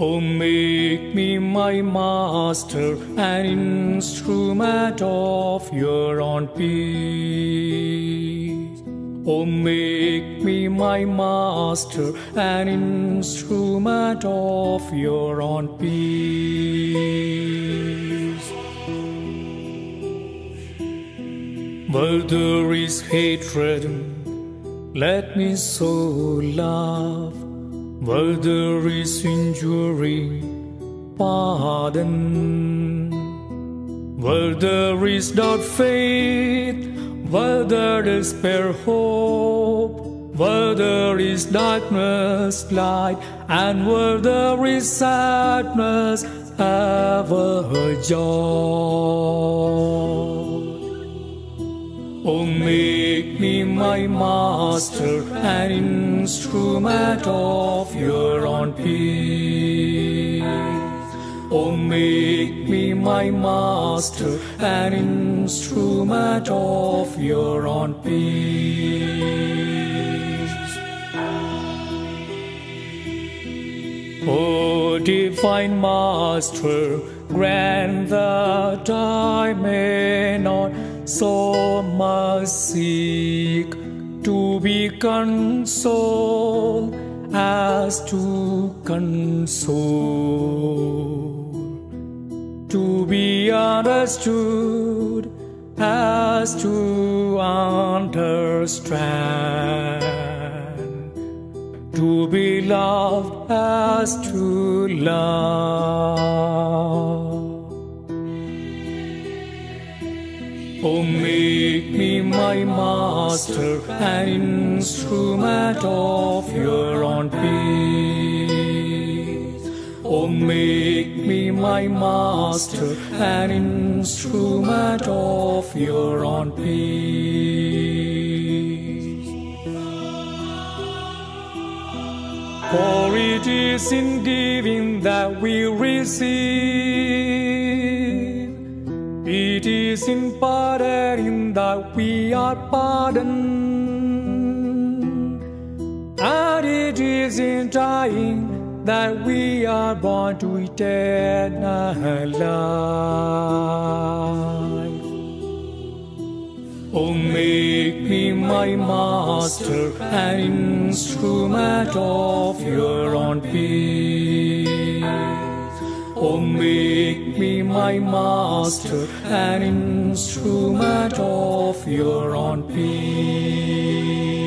Oh, make me my master, an instrument of your own peace. Oh, make me my master, an instrument of your own peace. Where there is hatred, let me sow love. Where there is injury, pardon. Where there is doubt, faith. Where there is despair, hope. Where there is darkness, light. And where there is sadness, ever joy. Oh, make me my master, an instrument of your own peace. Oh, make me my master, an instrument of your own peace. Oh, divine master, grant that I may not so much seek to be consoled as to console, to be understood as to understand, to be loved as to love. Oh, make me my master, an instrument of your own peace. Oh, make me my master, an instrument of your own peace. For it is in giving that we receive. Is in pardoning that we are pardoned. And it is in dying that we are born to eternal life. Oh, make me my master, an instrument of your own peace. Oh, make me my master, an instrument of your own peace.